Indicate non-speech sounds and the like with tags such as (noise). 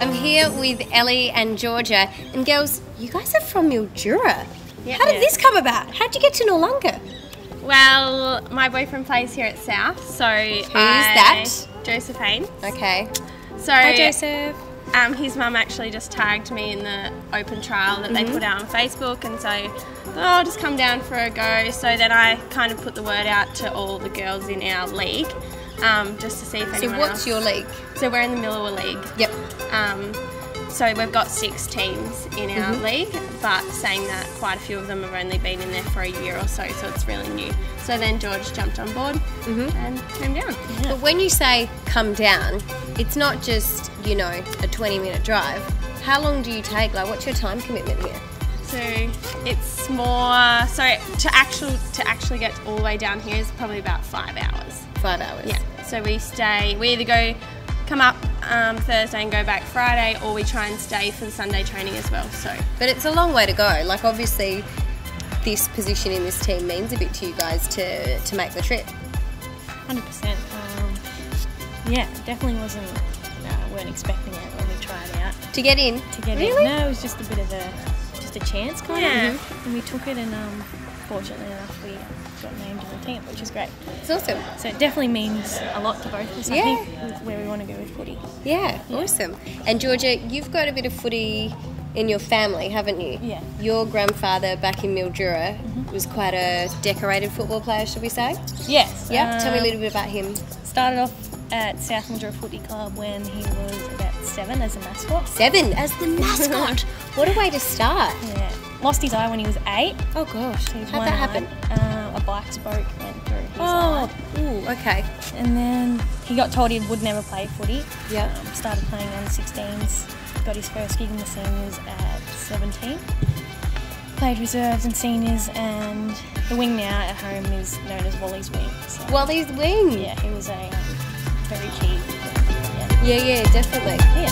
I'm here with Elly and Jorja. And girls, you guys are from Mildura. Yeah. How did Yeah. this come about? How did you get to Noarlunga? Well, my boyfriend plays here at South, so Who's that? Josephine. Okay. So Hi, Joseph. Um, his mum actually just tagged me in the open trial that they put out on Facebook, and so I oh, I'll just come down for a go. So then I kind of put the word out to all the girls in our league, um, just to see if anyone. So, what's else. your league? So we're in the Millewa League. Yep. Um, so we've got six teams in our Mm-hmm. league, but saying that quite a few of them have only been in there for a year or so, so it's really new. So then George jumped on board Mm-hmm. and came down. But when you say come down, it's not just, you know, a 20 minute drive. How long do you take? Like, what's your time commitment here? So it's more so to actual to actually get all the way down here is probably about five hours. Five hours. Yeah. So we stay. We either go come up um, Thursday and go back Friday, or we try and stay for the Sunday training as well. So But it's a long way to go. Like, obviously, this position in this team means a bit to you guys to, to make the trip. Hundred percent. Um, yeah, definitely wasn't. Uh, weren't expecting it when we tried out To get in. to get Really? in. No, it was just a bit of a just a chance kind Yeah. of, and we took it. And um, fortunately enough, we got named in the team, which is great. It's awesome. So it definitely means a lot to both of us. Yeah. I think where we want to go with footy. Yeah, awesome. And Jorja, you've got a bit of footy in your family, haven't you? Yeah. Your grandfather back in Mildura was quite a decorated football player, should we say? Yes. Yeah. Tell me a um, little bit about him. Started off at South Mildura Footy Club when he was seven as a mascot. Seven as the mascot. (laughs) what a way to start. Yeah. Lost his eye when he was eight. Oh gosh, he's how'd that happen? Uh, a bike spoke went through his eye. Oh, ooh, okay. And then he got told he would never play footy. Yeah. Um, started playing under 16s. Got his first gig in the seniors at 17. Played reserves and seniors, and the wing now at home is known as Wally's wing. So, Wally's wing. yeah, he was a um, very key. Yeah. Yeah, yeah, definitely. yeah.